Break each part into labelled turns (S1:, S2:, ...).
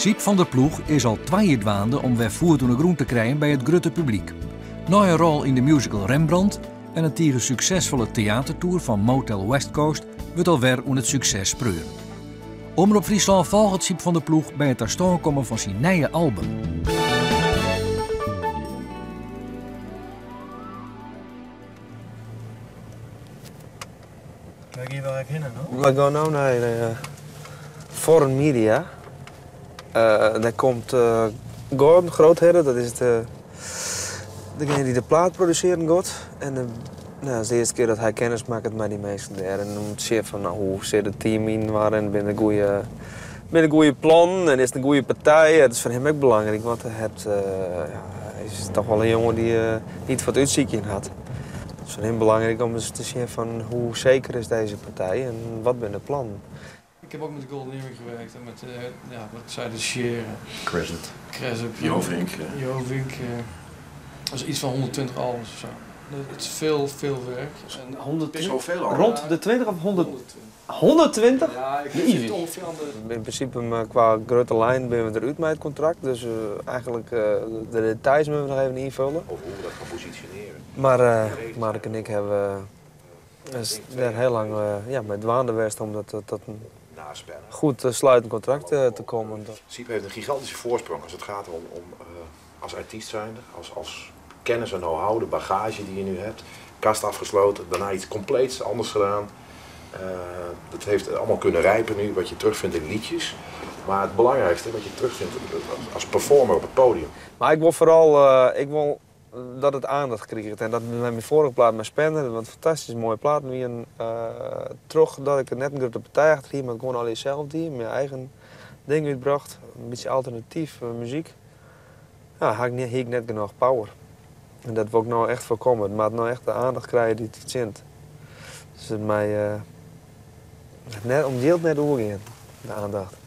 S1: Siep van der Ploeg is al twee dwaande om weer voer door de groen te krijgen bij het grote publiek. Na een rol in de musical Rembrandt en een tegen succesvolle theatertour van Motel West Coast wordt alweer om het succes spreuren. Omroep Friesland volgt Siep van der Ploeg bij het ter komen van zijn nieuwe album.
S2: Waar ga je wel heen?
S3: We gaan nu naar uh, Foreign Media. Uh, daar komt uh, Gordon Grootherre, dat is de, degene die de plaat produceren God. En uh, nou, dat is de eerste keer dat hij kennis maakt met die mensen daar. En dan je van nou, hoe zit het team in, waarin ben een goede, ben een goede plan en is een goede partij. Het is voor hem ook belangrijk, want hij, hij is toch wel een jongen die niet voor het uitzieken had. Het is voor hem belangrijk om te zien van hoe zeker is deze partij en wat ben de plannen.
S2: Ik heb ook met de Golden Earring gewerkt en met, uh, ja, wat zei de Sheren.
S4: Crescent.
S2: Crescent.
S4: Jovink.
S2: Jovink. Uh, dat is iets van 120 albums of zo. Het is veel, veel werk.
S4: En 120, veel al.
S3: Rond de 20 of 100? 120?
S2: Ja, ik zit ongeveer aan de...
S3: In principe qua grote lijn ben we eruit met het contract. Dus uh, eigenlijk uh, de details moeten we nog even invullen.
S4: Of hoe we dat gaan positioneren.
S3: Maar uh, Mark en ik hebben uh, heel lang ja, met dwaande geweest om dat, dat, dat goed uh, sluitend contract uh, te komen.
S4: Siep heeft een gigantische voorsprong als het gaat om, om uh, als artiest zijnde, als, als kennis en know-how, de bagage die je nu hebt. Kast afgesloten, daarna iets compleets anders gedaan. het heeft allemaal kunnen rijpen nu, wat je terugvindt in liedjes. Maar het belangrijkste, wat je terugvindt als performer op het podium.
S3: Maar ik wil vooral, ik wil dat het aandacht kreeg. En dat met mijn vorige plaat met Spender, dat een fantastisch mooie plaat. Uh, terug dat ik het net een grote partij achter hier, maar gewoon alleen zelf die, mijn eigen ding uitbracht. Een beetje alternatief uh, muziek. Ja, had ik, niet, ik net genoeg power. En dat wil ik nou echt voorkomen. Maar nou echt de aandacht krijgen die het verdient. Dus het mij uh, net, omdeelt net in de aandacht.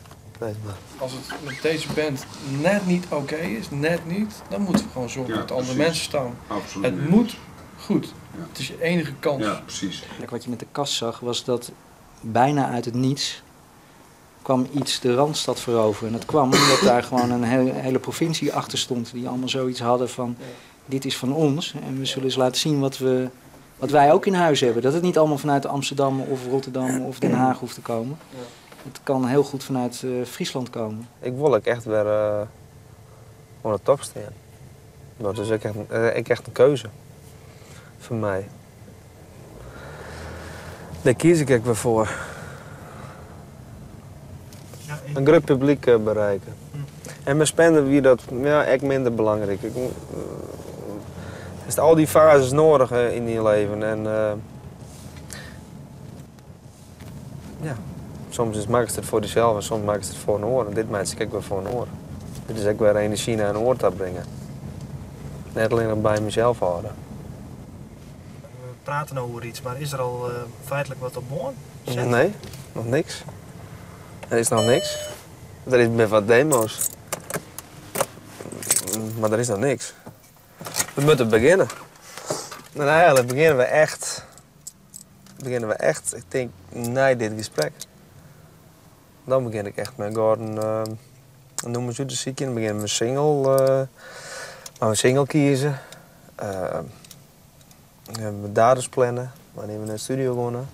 S2: Als het met deze band net niet oké is, net niet, dan moeten we gewoon zorgen ja, dat andere mensen staan.
S5: Absoluut.
S2: Het moet goed. Ja. Het is je enige kans.
S5: Ja, precies.
S6: Wat je met de kast zag, was dat bijna uit het niets kwam iets de Randstad veroveren. En dat kwam omdat daar gewoon een hele, hele provincie achter stond. Die allemaal zoiets hadden van, dit is van ons. En we zullen eens laten zien wat, we, wat wij ook in huis hebben. Dat het niet allemaal vanuit Amsterdam of Rotterdam of Den Haag hoeft te komen. Het kan heel goed vanuit uh, Friesland komen.
S3: Ik wil ook echt weer uh, op de top staan. Dat is ook echt, uh, ik echt een keuze. Voor mij. Daar kies ik ook weer voor.
S2: Ik...
S3: Een groot publiek uh, bereiken. En met spenden wie dat ja, echt minder belangrijk. Ik, is al die fases nodig in je leven. En, soms is maak het voor jezelf en soms maak het voor een oor. En dit maakt ik weer voor een oor. Dit is ook weer energie naar een oor te brengen. Net alleen bij mezelf houden.
S2: We praten over iets, maar is er al uh, feitelijk wat op boord?
S3: Nee, nog niks. Er is nog niks. Er is met wat demo's. Maar er is nog niks. We moeten beginnen. En eigenlijk beginnen we echt. Beginnen we echt, ik denk, na dit gesprek. Dan begin ik echt met Gordon. Uh, noemen ze de ziekje. Dan beginnen we een single. Uh, maar een single kiezen. Uh, we datums plannen. Wanneer we naar de studio gaan.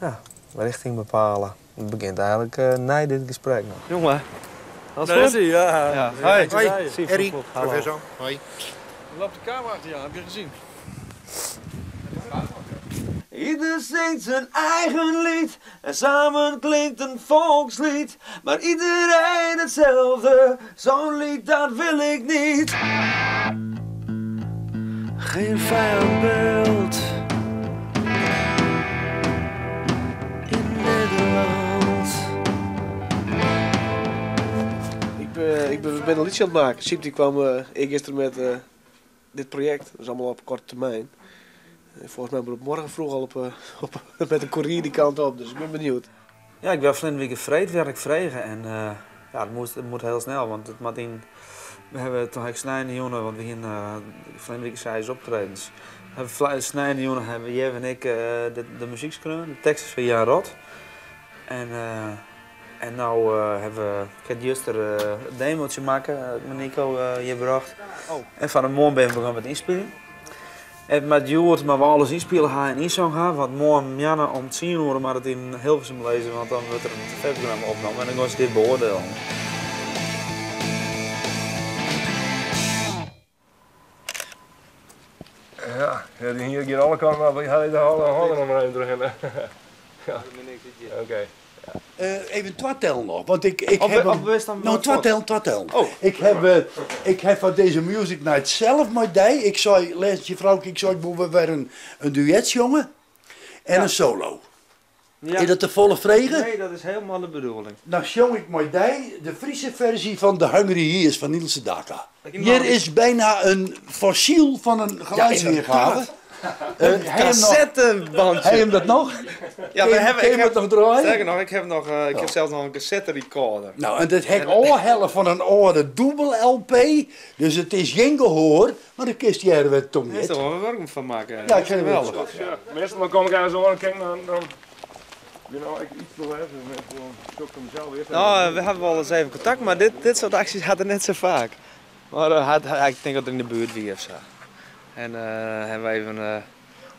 S3: Ja, richting bepalen. Het begint eigenlijk uh, na dit gesprek nog.
S7: Jongen,
S3: goed?
S2: is hij, ja.
S3: Ja.
S2: Hoi.
S3: Hoi.
S2: Hoi.
S3: Erik,
S4: Professor. Hoi.
S2: Er loopt de camera achter jou, heb je gezien?
S3: Ieder zingt zijn eigen lied en samen klinkt een volkslied. Maar iedereen hetzelfde, zo'n lied dat wil ik niet. Geen vijandbeeld in Nederland.
S7: Ik ben, ik ben, ben een liedje aan het maken. Sip die kwam uh, eergisteren met uh, dit project. Dat is allemaal op korte termijn. Volgens mij moet het morgen vroeg al op, uh, op, met een courier die kant op, dus ik ben benieuwd.
S3: Ja, ik ben flink week vreed werk vregen en uh, ja, het moet, het moet heel snel, want het moet in, we hebben toch echt snijden jongen, want we gaan uh, flink week zij optredens. We hebben snijden jongen, hebben Jeff en ik uh, de, de muziek de tekst is van Jan Rot. En En nou uh, hebben we, ik heb juist er uh, een demootje maken, uh, met Nico uh, hier gebracht.
S6: Oh.
S3: En van een morgen ben we begonnen met inspelen. Het met Joert, maar we alles inspelen gaan en inzong gaan. Want morgen Janne om 10 uur maar het in Hilversum lezen, want dan wordt er een tv-programma opgenomen en dan gaan ze dit beoordelen.
S5: Ja, hier gaat alle kanten op. Ik ga de alle handen nog maar even terug. ja. Oké. Okay.
S8: Uh, even twatel nog, want ik, ik heb... nou, twatel, twatel.
S3: Oh.
S8: Ik heb, uh, ik heb van deze Music Night zelf maar die. Ik zei, lesje vrouw, ik zei, we weer een, een duet jongen en
S3: Ja.
S8: een solo.
S3: Ja.
S8: Is dat de volle vregen?
S3: Nee, dat is helemaal de bedoeling.
S8: Dan zong ik maar die, de Friese versie van de Hungry Years van Niels Daka. Hier is bijna een fossiel van een geluidsweergave. Eh, hij hem nog-
S3: Cassettebandje.
S8: Hij hem dat nog?
S7: Ja,
S8: Kun je- kun je het nog draaien?
S7: Sterker nog, ik heb, nog, eh, ik heb zelfs nog een cassette recorder.
S8: Nou, en dat heb oorhelft van een oude dubbel LP. Dus het is geen gehoor, maar de kist jij er
S7: Daar is
S8: niet.
S7: er wel een werk van maken.
S8: Ja, ik vind het wel.
S5: Ja, meestal kom ik aan zo en kijk dan, dan you know, ik iets wil hebben, ik hem zelf eerst.
S7: Nou, eh, we hebben wel eens even contact, maar dit, dit soort acties hadden net zo vaak. Maar eh, had, hij- ik denk dat er in de buurt wie of zo. En eh, hebben we even eh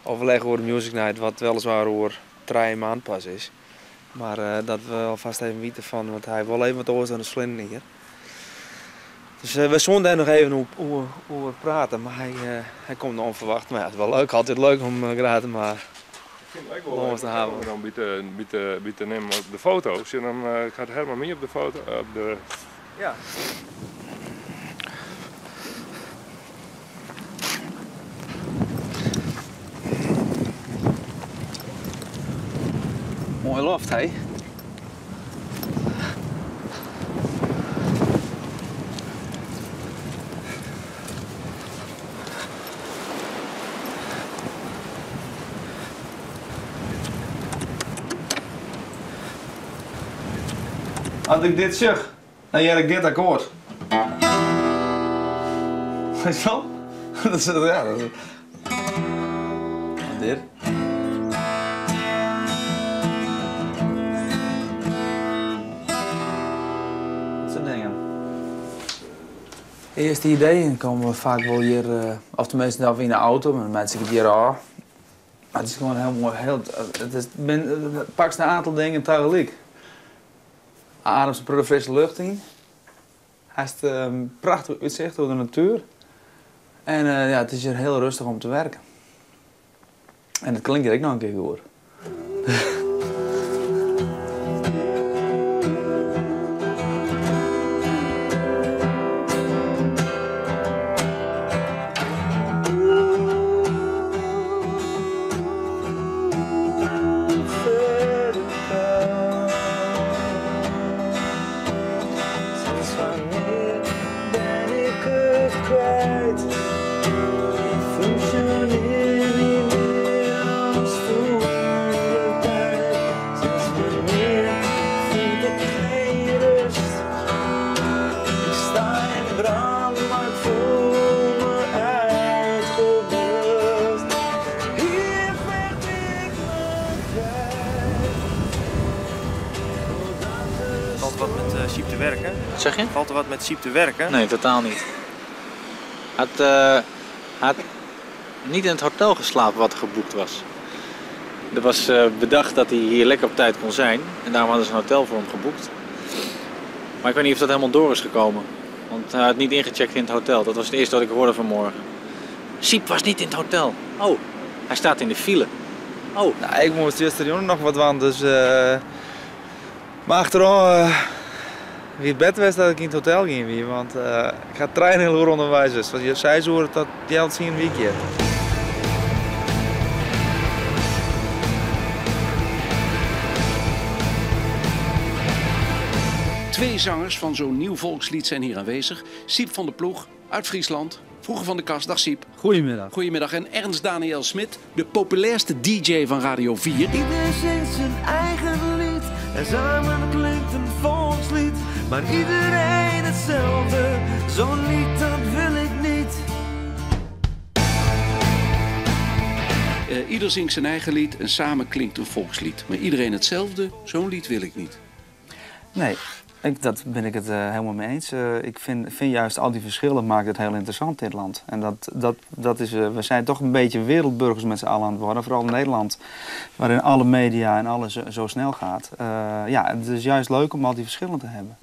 S7: overleggen over de Music Night, wat weliswaar over drie maanden pas is. Maar eh, dat we alvast even weten van, want hij wil even wat oors aan de slinder hier. Dus we zonden daar nog even op- over, over praten, maar hij, hij komt onverwacht. Maar ja, het is wel leuk, altijd leuk om uh, gratis, maar
S5: Ik
S7: we
S5: wel leuk om dan bieden, bieden, bieden nemen op de foto's. En dan gaat Herman mee op de foto, op de...
S7: ja.
S3: Loft, hè? Als ik dit zeg, dan jij ik dit akkoord. Weet? Dat is, ja, dat is... Dit. Eerste ideeën komen we vaak wel hier, eh, of tenminste of in de auto, maar mensen het hier aan. Het is gewoon heel mooi. Heel, het is, ben, het pakt een aantal dingen tegelijk. Adem ze de frisse lucht in. Hij heeft een prachtig uitzicht over de natuur. En eh, ja, het is hier heel rustig om te werken. En het klinkt hier ook nog een keer goed.
S6: Zeg je?
S7: Valt er wat met Siep te werken?
S6: Nee, totaal niet. Hij had, eh, had niet in het hotel geslapen wat geboekt was. Er was eh, bedacht dat hij hier lekker op tijd kon zijn. En daarom hadden ze een hotel voor hem geboekt. Maar ik weet niet of dat helemaal door is gekomen. Want hij had niet ingecheckt in het hotel. Dat was het eerste wat ik hoorde vanmorgen. Siep was niet in het hotel. Oh, hij staat in de file. Oh,
S3: Nou, ik moest gisteren nog wat van, dus... eh maar achteraf, eh, wie het bed was dat ik in het hotel ging weer, want eh, ik ga trainen heel onderwijs. Want je zei zo dat die al zien een weekje.
S9: Twee zangers van zo'n nieuw volkslied zijn hier aanwezig. Siep van der Ploeg uit Friesland. Vroeger van de kast. Dag Siep.
S3: Goedemiddag.
S9: Goedemiddag. En Ernst Daniel Smit, de populairste DJ van Radio 4.
S10: Ieder zingt zijn eigen lied en samen klinkt een volkslied. Maar iedereen hetzelfde, zo'n lied dat wil ik niet.
S9: Eh, ieder zingt zijn eigen lied en samen klinkt een volkslied. Maar iedereen hetzelfde, zo'n lied wil ik niet.
S3: Nee, ik, dat ben ik het eh, helemaal mee eens. Eh, ik vind, vind juist al die verschillen maakt het heel interessant in dit land. En dat, dat, dat is, eh, we zijn toch een beetje wereldburgers met z'n allen aan het worden. Vooral in Nederland, waarin alle media en alles zo, snel gaat. Ja, het is juist leuk om al die verschillen te hebben.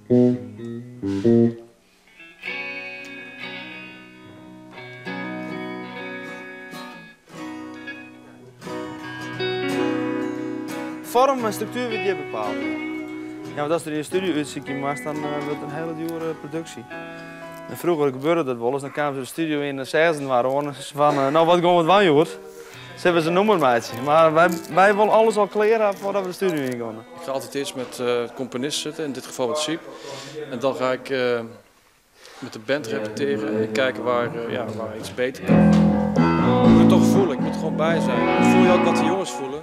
S3: Vorm en structuur wordt je bepaald. Ja, want als er in studio uitziekting was, dan eh, wordt het een hele dure productie. En vroeger gebeurde dat wel eens, dan kwamen ze de studio in en zeiden ze waren van, eh, nou wat gaan we doen, joh? Ze hebben ze nummer maatje. Maar wij, wij willen alles al kleren voordat we de studio in gaan.
S2: Ik ga altijd eerst met uh, componisten zitten, in dit geval met Siep. En dan ga ik eh, met de band repeteren en kijken waar, eh, ja, waar iets beter kan. Het toch voelen, ik moet er gewoon bij zijn. Voel je ook wat de jongens voelen.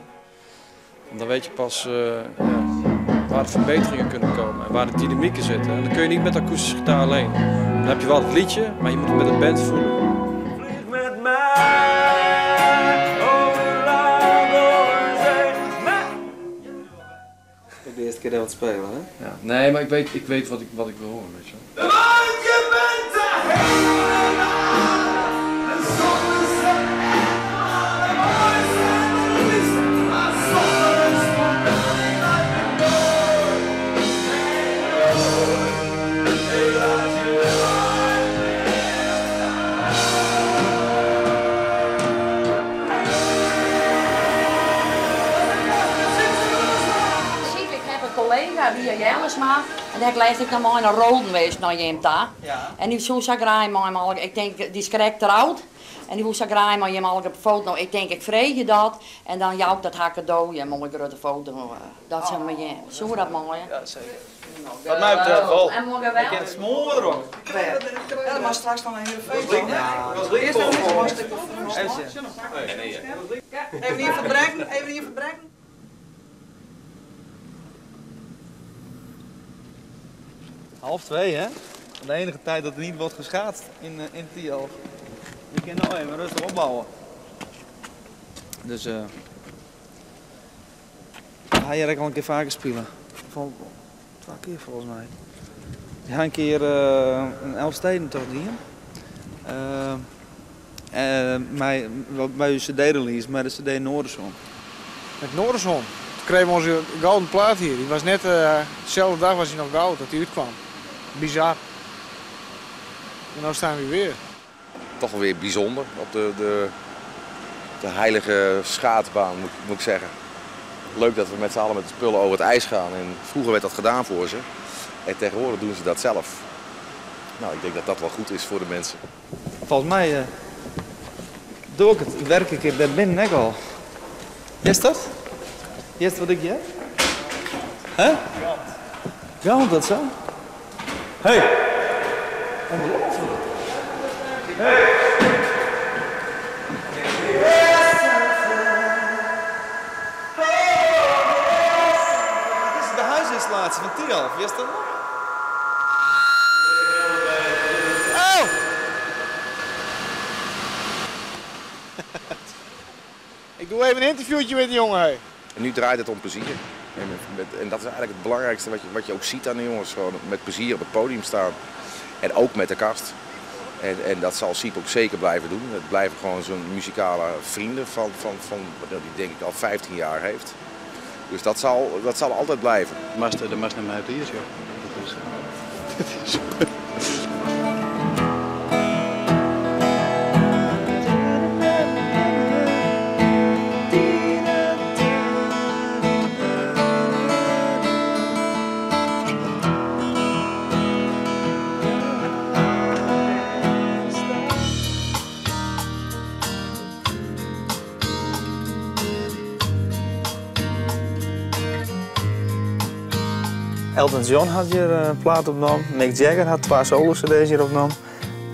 S2: En dan weet je pas eh, ja, waar de verbeteringen kunnen komen en waar de dynamieken zitten. En dan kun je niet met akoestische gitaar alleen. Dan heb je wel het liedje, maar je moet het met de band voelen.
S11: met mij over land, over zee.
S12: Ook de eerste keer dat we het spelen, hè?
S2: Ja. Nee, maar ik weet, ik weet wat, ik, wat ik wil horen, weet je wel.
S11: En
S13: daar lees ik dan maar een rode geweest naar je daar.
S3: Ja.
S13: En die zo zag graag maar ik denk, die is correct eruit. En die woest graag maar je mal op de foto. Nou, ik denk, ik vreeg je dat. En dan jou dat haar cadeau, je mooie grote foto. eh, Dat zijn we je. Zo dat mooi.
S3: Ja, zeker. Wat mij betreft wel.
S13: En morgen wel.
S3: Ik heb het smoren erop.
S14: Ja, dat was straks dan een hele feest.
S3: Ja, dat
S14: Eerst
S3: was
S14: een stuk of Even hier verbrengen, even hier verbrengen.
S3: Half twee, hè? De enige tijd dat er niet wordt geschaatst in, eh, in Tiel. Je kan nou even rustig opbouwen. Dus eh. ga je er al een keer vaker spelen. Vol, twee keer volgens mij. Gaat een keer eh een Elfsteden toch? Eh, eh, bij, bij uw CD-release, met de CD Noorderzon.
S15: Met Noorderzon. Toen kregen we onze gouden plaat hier. Die was net, eh, dezelfde dag was hij nog goud dat hij uitkwam. Bizar. En nu staan we weer.
S16: Toch wel weer bijzonder op de, de, de heilige schaatsbaan, moet, moet ik zeggen. Leuk dat we met z'n allen met de spullen over het ijs gaan. En vroeger werd dat gedaan voor ze. En tegenwoordig doen ze dat zelf. Nou, ik denk dat dat wel goed is voor de mensen.
S3: Volgens mij eh, doe ik het, werk ik er binnen ook al. Is dat? Is wat ik je heb? Hè? Gant dat zo? Hey! Ongelooflijk. Hey! Dit is de huisinstallatie van Tialf, wist dat nog?
S15: Oh! Ik doe even een interviewtje met die jongen.
S16: En nu draait het om plezier. En, met- en dat is eigenlijk het belangrijkste wat je, wat je ook ziet aan de jongens. Gewoon met plezier op het podium staan. En ook met de kast. En, en dat zal Siep ook zeker blijven doen. Het blijven gewoon zo'n muzikale vrienden van, van, van, die denk ik al 15 jaar heeft. Dus dat zal, dat zal altijd blijven.
S17: Master, de master naar mij uit hier, joh. Dat is,
S3: Elton John had hier eh, een plaat opgenomen. Mick Jagger had twee solo-cd's hier opgenomen.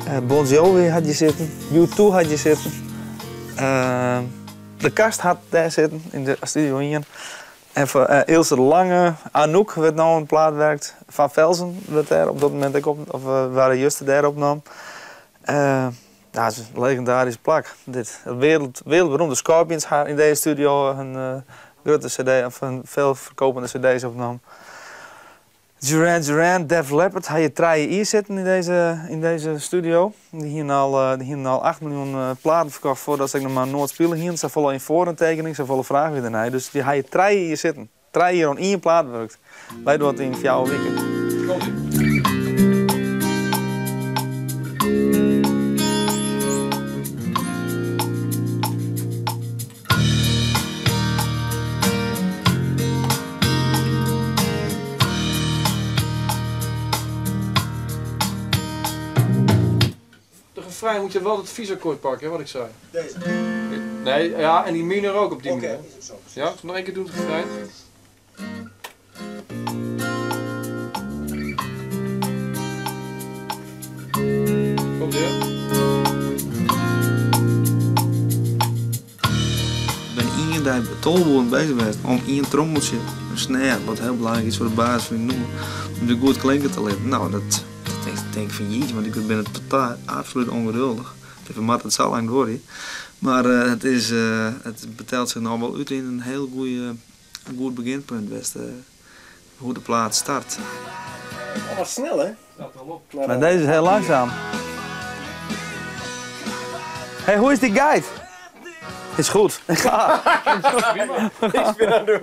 S3: Eh bon Jovi had je zitten. U2 had je zitten. Eh, de kast had daar zitten in de studio hier. En voor Ilse Lange, Anouk werd nou een plaat werkt. Van Velzen werd daar op dat moment ook op, of uh, waren juist daar opnam. Eh ja, het is een legendarische plak. Dit. Wereld, wereldberoemde Scorpions in deze studio een grote cd of een veel verkopende cd's opnam.
S18: Duran Duran, Def Leppard, had je draaien hier zitten in deze, in deze studio. Die hier al, eh, die hier al 8 miljoen eh, platen verkocht voordat ze nog maar nooit spelen hier. Ze vallen in voor een tekening, ze vallen vragen weer. Dus die had je draaien hier zitten. Draaien hier aan één plaat werkt. Wij doen het in vier weken.
S2: Moet je wel het viesakkoord pakken, hè, wat ik zei.
S7: Deze.
S2: Nee, ja, en die minor ook op die
S7: Oké,
S2: manier. Ja, nog één keer doen het refrein. Komt ie?
S18: Ik ben dag bij bezig geweest om één trommeltje, een snare, wat heel belangrijk is voor de basis van je noemen, om die goed klinken te leren. Nou, dat denk, denk ik van jeetje, want ik ben het totaal absoluut ongeduldig. Even mat het zo lang door hier. Maar eh, het, is, eh, het betelt zich nou wel uit in een heel goeie, een goed beginpunt, best, eh, hoe de plaat start.
S7: Oh, wat snel hè?
S18: Maar deze is heel langzaam. hey, hoe is die guide? Is goed. Ik
S7: meer aan doen.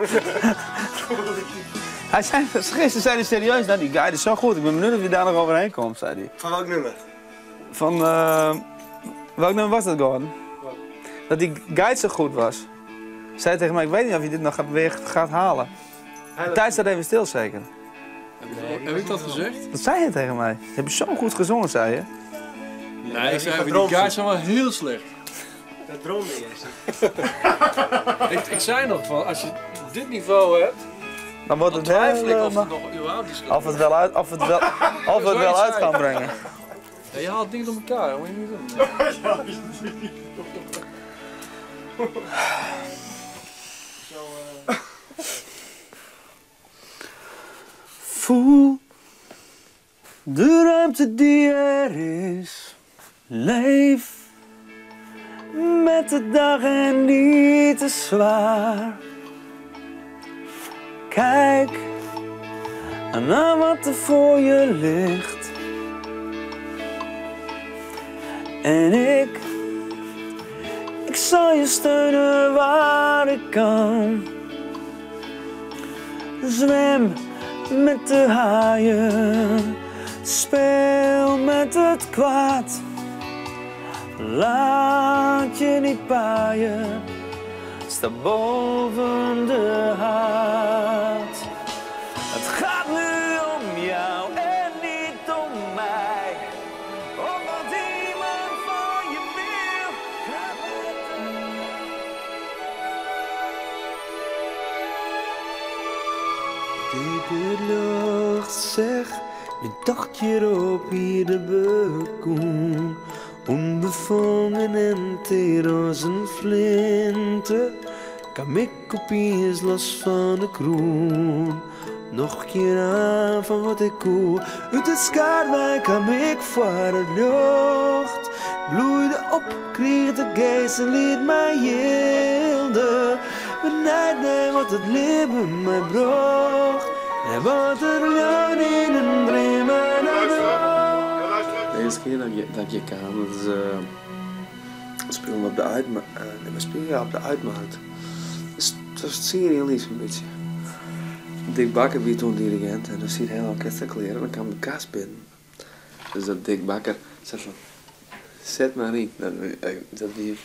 S18: Hij zei, gisteren zei hij serieus, nou die guide is zo goed. Ik ben benieuwd of je daar nog overheen komt, zei hij.
S7: Van welk nummer?
S18: Van, eh, welk nummer was dat, Gordon? Dat die guide zo goed was. Zei tegen mij, ik weet niet of je dit nog gaat- weer gaat halen. Tijd staat even stil, zeker.
S2: Heb ik dat gezegd?
S18: Dat zei je tegen mij. Je hebt zo goed gezongen, zei je.
S2: Nee, ik zei, die guys zijn wel heel slecht.
S7: Dat droomde je.
S2: ik, ik zei nog van, als je dit niveau hebt,
S18: Dan wordt het heel... eh,
S2: of het nog überhaupt
S18: Of het wel uit, of het wel, of het wel uit kan brengen.
S2: Ja, je haalt dingen door elkaar, dat moet je niet doen.
S3: Voel de ruimte die er is. Leef met de dag en niet te zwaar. Kijk naar wat er voor je ligt. En ik, ik zal je steunen waar ik kan. Zwem met de haaien, speel met het kwaad. Laat je niet paaien, sta boven de haat. Het gaat nu om jou en niet om mij. Of wat iemand van je wil, gaat De lucht zeg, nu dacht je op ieder balkon. Onbevangen en teer als een. Kam ik opeens los van de kroon. Nog keer aan van wat ik hoor. Uit het skaarwijk kwam ik voor de lucht. Bloeide op, kreeg de geest en liet mij hilde. Benijd mij wat het leven mij bracht. En wat er lang in een dream aan
S17: De eerste keer dat ik, dat kwam, dat is, eh, we spelen op de uitmarkt. nee, we spelen op de uitmarkt. Het was serialisch een beetje. Dick Bakker wie toen dirigent en dan ziet heel orkest kleren en dan kwam de kast binnen. Dus dat Dick Bakker zei van, zet maar in. Dat, eh, dat wie,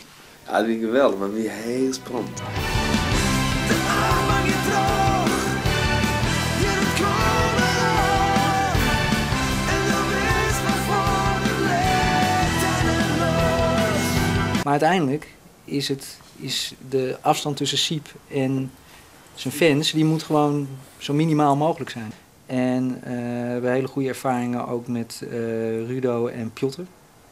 S17: ja, dat wie geweldig, maar wie heel spannend.
S6: Maar uiteindelijk is, het, is de afstand tussen Siep en zijn fans, die moet gewoon zo minimaal mogelijk zijn. En eh, we hebben hele goede ervaringen ook met eh, Rudo en Piotr.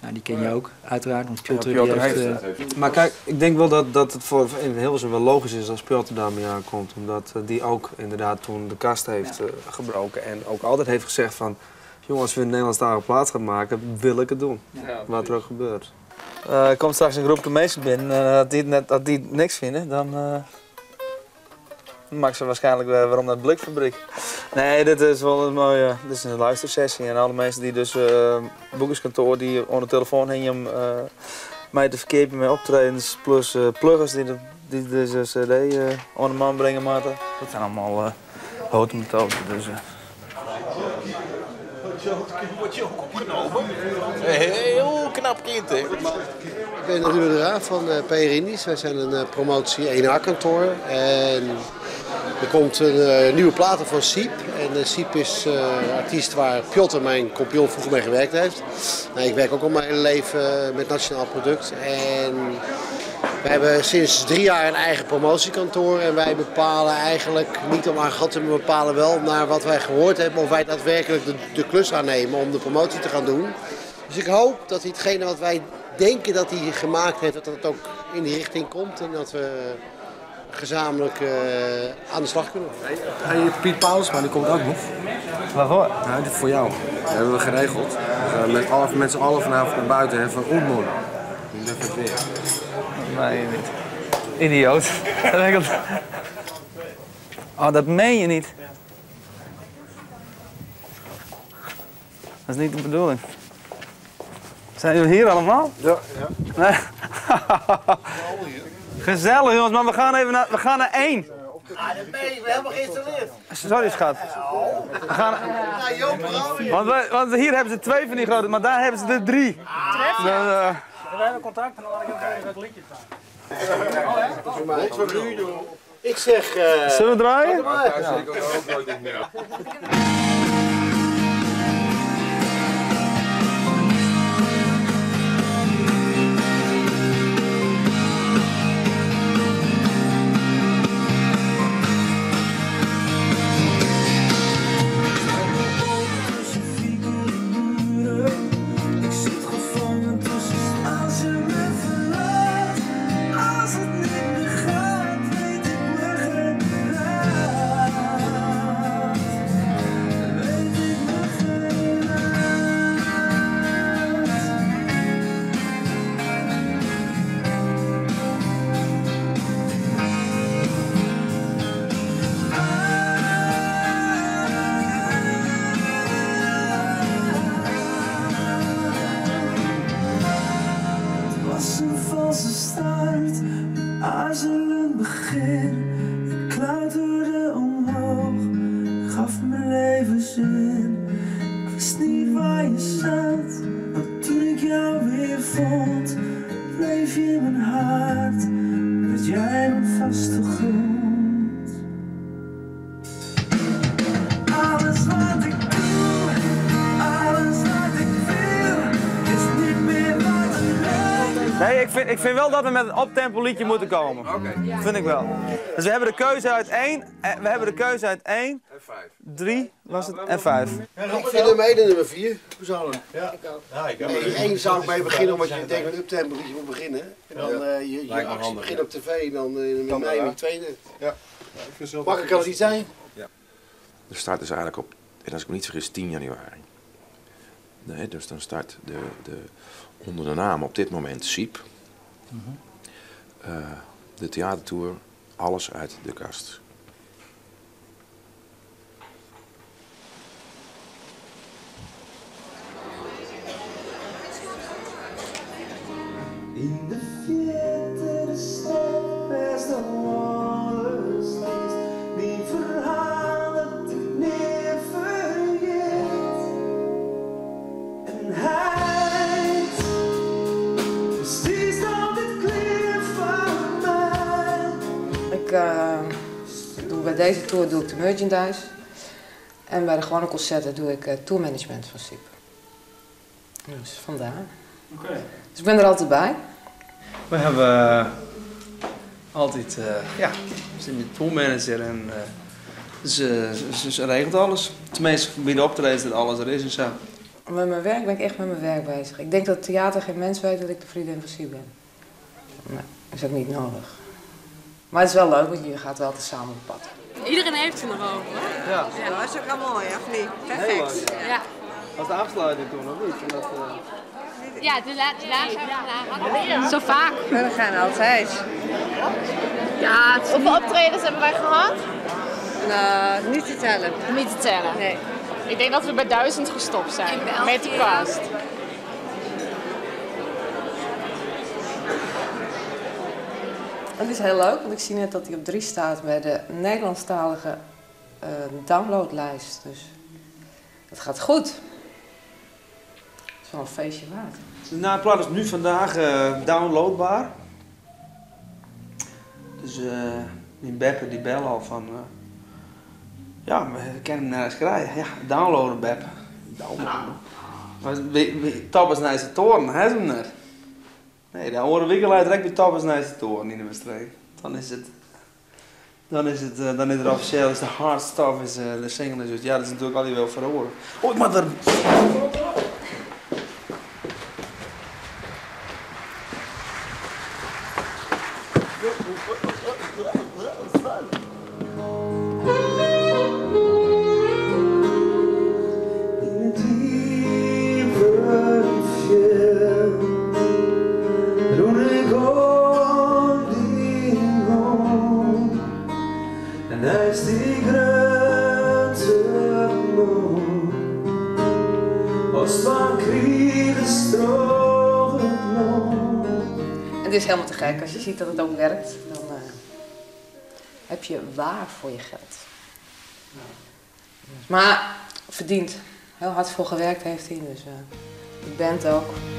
S6: Nou, die ken je ook uiteraard, want Piotr,
S4: Ja, Piotr
S6: die heeft...
S4: heeft
S6: eh.
S4: Maar kijk, ik denk wel dat, dat het voor in Hilversum wel logisch is als Piotr daarmee aankomt. Omdat die ook inderdaad toen de kast heeft gebroken. En ook altijd heeft gezegd van... Jongens, als we een Nederlandstalige plaats gaan maken, wil ik het doen. Wat er ook gebeurt.
S18: Eh, er komt straks een groep de meesten binnen. en als die, net, als die niks vinden, dan, eh,
S5: maakt ze waarschijnlijk weer waarom naar de blikfabriek. Nee, dit is wel een mooie dit is een luistersessie. En alle mensen die dus uh, boekerskantoor die aan de telefoon hingen om uh, mij te verkeerpen met optredens plus uh, pluggers die, de, die deze cd uh, aan de man brengen. Dat zijn allemaal uh, houten methoden. Dus, uh.
S3: Heel hè?
S19: Ik ben natuurlijk de raad van uh, PR Indies. Wij zijn een uh, promotie 1A-kantoor. En er komt een uh, nieuwe platen van Siep. En Siep is een artiest waar Piotr, mijn kompion, vroeger mee gewerkt heeft. Nou, ik werk ook al mijn hele leven met Nationaal Product. En we hebben sinds drie jaar een eigen promotiekantoor. En wij bepalen eigenlijk niet om aan gat, we bepalen wel naar wat wij gehoord hebben. Of wij daadwerkelijk de klus aannemen om de promotie te gaan doen. Dus ik hoop dat hetgene wat wij denken dat hij gemaakt heeft, dat dat ook in die richting komt. En dat we gezamenlijk uh, aan de slag kunnen.
S20: Hey, Piet Paulusma, die komt ook nog.
S5: Waarvoor?
S20: Nou, dit voor jou. Dat hebben we geregeld. Dus, uh, met, alle, met z'n allen vanavond naar buiten hè, van Oenmoen. Dat het weer.
S5: Nee, niet. Idioot. dat denk ik... Oh, dat meen je niet. Dat is niet de bedoeling. Zijn jullie hier allemaal?
S20: Ja. ja.
S5: Nee. Gezellig jongens, maar we gaan even naar, we gaan naar één.
S3: Ah, dat ben je helemaal geïnstalleerd.
S5: Sorry schat. We gaan... want, we, want hier hebben ze twee van die grote, maar daar hebben ze er drie.
S3: Ah.
S5: Dan, uh...
S21: We hebben contact en dan laat ik even het liedje staan.
S3: Ik zeg... Uh...
S5: Zullen we draaien?
S3: Ja. Vond, bleef in mijn hart, dat jij me vastgegroeid.
S5: Ik vind wel dat we met een optempo liedje moeten komen.
S3: Oké.
S5: Okay. Vind ik wel. Dus we hebben de keuze uit 1, we hebben de keuze uit 1,
S3: en 5.
S5: 3 was het en 5.
S19: Ik vind hem mede nummer 4, persoonlijk.
S4: Ja, ik ook. Ja, ik ook.
S19: Nee, één zou ik mee beginnen, omdat je tegen een uptempo liedje moet beginnen. En dan uh, je, je actie begint op tv en dan uh, met mij in tweede.
S4: Ja.
S19: Makkelijk kan het niet zijn.
S4: Ja. De start is eigenlijk op, en als ik me niet vergis, 10 januari. Nee, dus dan start de, de, onder de naam op dit moment SIEP. -hmm. uh, de theatertour, alles uit de kast.
S22: Deze tour doe ik de merchandise. En bij de gewone concerten doe ik uh, tourmanagement van SIP. Dus vandaar.
S21: Okay.
S22: Dus ik ben er altijd bij.
S23: We hebben altijd, uh, ja, we zijn de tourmanager en uh, ze, ze, ze, regelt alles. Tenminste, bij de optredens dat alles er is en zo.
S22: Met mijn werk ben ik echt met mijn werk bezig. Ik denk dat theater geen mens weet dat ik de vriendin van Siep ben. Nee, dat is ook niet nodig. Maar het is wel leuk, want je gaat wel altijd samen op pad.
S14: Iedereen heeft er nog over. Hè?
S5: Ja.
S14: ja. Dat is ook wel mooi, of niet? Perfect. Ja.
S5: Was de afsluiting toen of niet? Dat, uh...
S14: Ja, de laatste ja. Zo vaak.
S22: We gaan altijd.
S14: Ja,
S24: Hoeveel optredens hebben wij gehad?
S25: Nou, niet te tellen.
S14: Niet te tellen?
S25: Nee.
S14: Ik denk dat we bij duizend gestopt zijn met de kast.
S22: Het is heel leuk, want ik zie net dat hij op drie staat bij de Nederlandstalige eh, downloadlijst. Dus het gaat goed. Het is wel een feestje waard.
S26: Nou, het plaat is nu vandaag eh, downloadbaar. Dus eh die Beppe die bel al van... eh, ja, we kennen hem nergens krijgen. Ja, downloaden Beppe. Downloaden. Maar Tabbes naar zijn toren, hè ze hem net? Nee, de andere week leidt direct bij Tabbes naar zijn toren in de wedstrijd. Dan is het... Dan is het, eh, dan is het officieel, is de hard stuff, is eh, de single. Ja, dat is natuurlijk al die wel verhoren. Oh, ik moet er...
S22: je waar voor je geld. Maar verdiend. Heel hard voor gewerkt heeft hij, dus eh de band ook.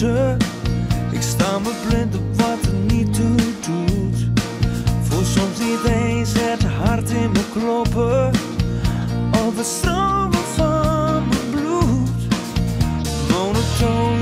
S3: Ik sta me blind op wat er niet toe doet. Voel soms niet eens het hart in me kloppen. Of het stromen van mijn bloed. Monotoon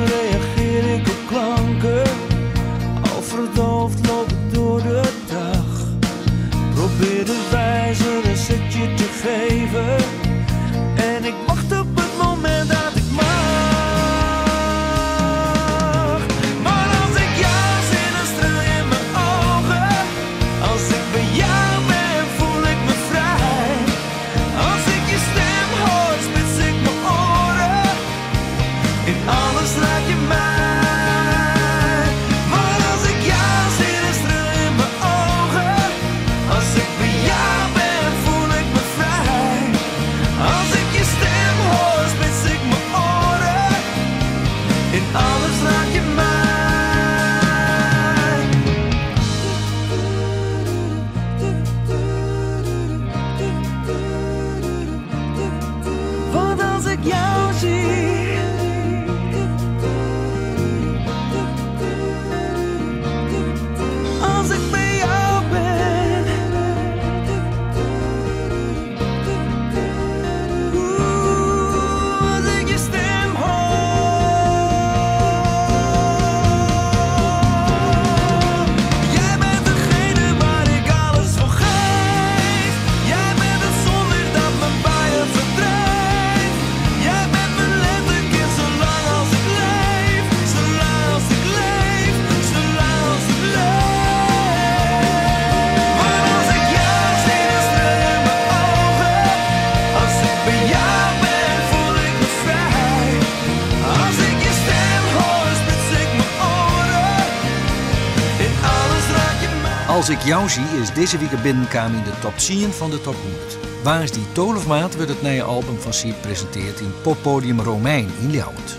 S1: Als ik jou zie is deze week binnenkwam in de top 10 van de top 100. Waar is die 12 maand wordt het nieuwe album van Siep gepresenteerd in poppodium Romein in Ljouwert.